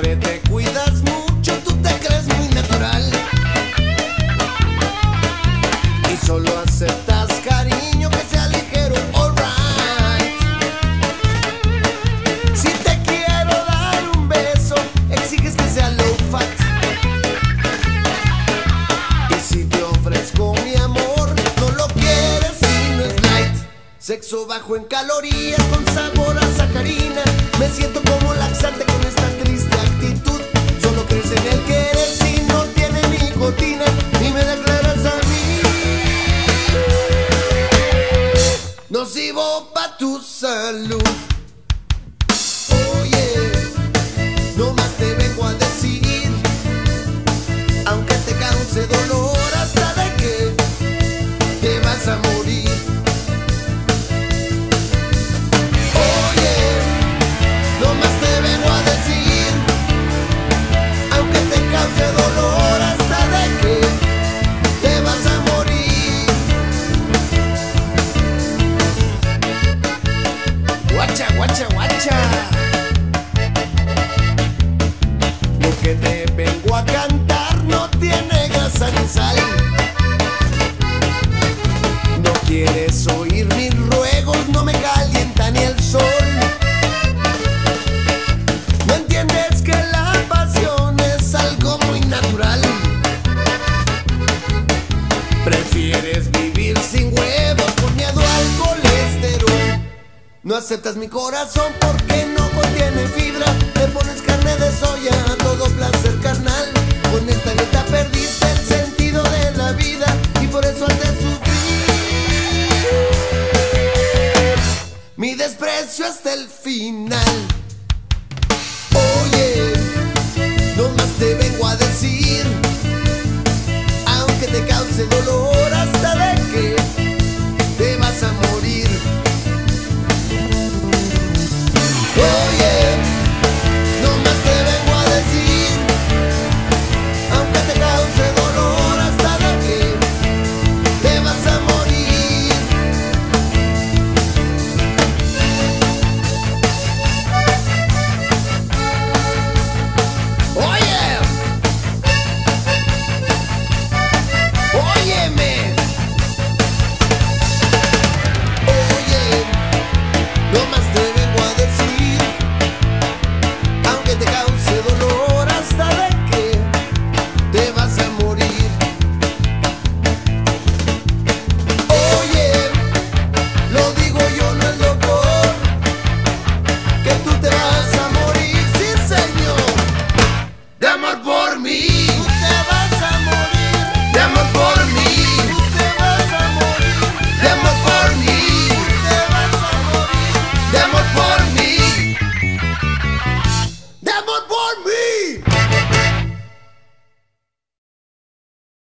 te cuidas mucho, tú te crees muy natural. Y solo aceptas cariño que sea ligero, alright. Si te quiero dar un beso, exiges que sea low fat. Y si te ofrezco mi amor, no lo quieres y no es light. Sexo bajo en calorías, con sabor a sacarina. Me siento como laxante con esta salud. Oye, no más te vengo a decir, aunque te cause dolor hasta de que te vas a morir. Prefieres vivir sin huevos con miedo al colesterol. No aceptas mi corazón porque no contiene fibra. Te pones carne de soya a todo placer carnal. Con esta dieta perdiste el sentido de la vida y por eso has de sufrir. Mi desprecio hasta el final.